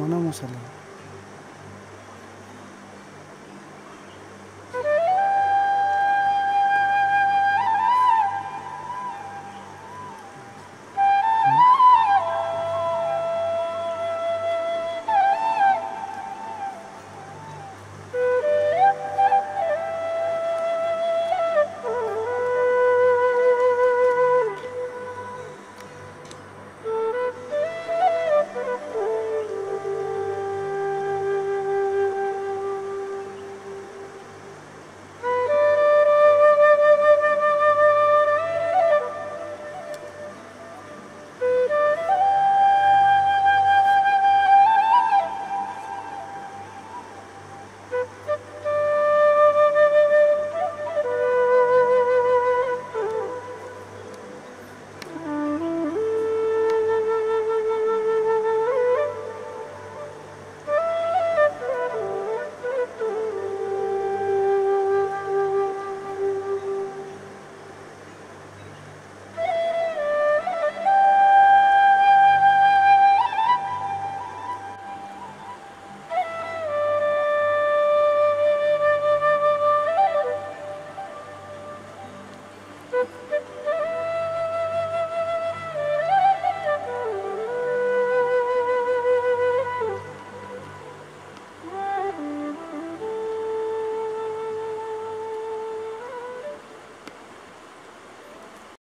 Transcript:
وأنا مصلي